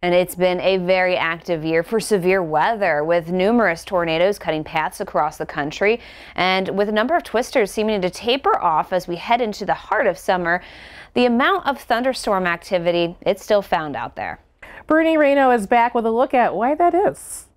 And it's been a very active year for severe weather with numerous tornadoes cutting paths across the country and with a number of twisters seeming to taper off as we head into the heart of summer. The amount of thunderstorm activity, it's still found out there. Bernie Rayno is back with a look at why that is.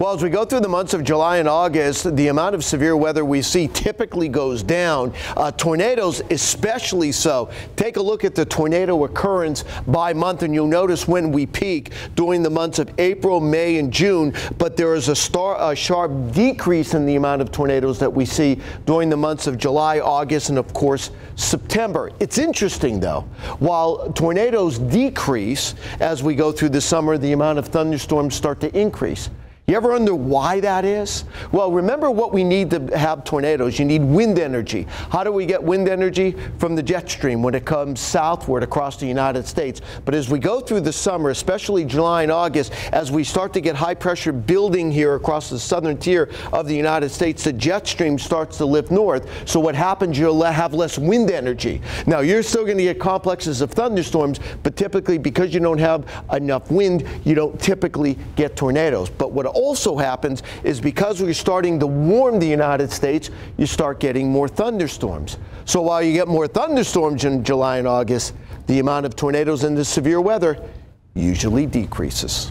Well, as we go through the months of July and August, the amount of severe weather we see typically goes down. Uh, tornadoes, especially so. Take a look at the tornado occurrence by month, and you'll notice when we peak during the months of April, May, and June. But there is a, star, a sharp decrease in the amount of tornadoes that we see during the months of July, August, and of course, September. It's interesting, though. While tornadoes decrease as we go through the summer, the amount of thunderstorms start to increase. You ever wonder why that is? Well, remember what we need to have tornadoes. You need wind energy. How do we get wind energy? From the jet stream when it comes southward across the United States. But as we go through the summer, especially July and August, as we start to get high pressure building here across the southern tier of the United States, the jet stream starts to lift north. So what happens, you'll have less wind energy. Now, you're still going to get complexes of thunderstorms, but typically because you don't have enough wind, you don't typically get tornadoes. But what also happens is because we're starting to warm the United States, you start getting more thunderstorms. So while you get more thunderstorms in July and August, the amount of tornadoes and the severe weather usually decreases.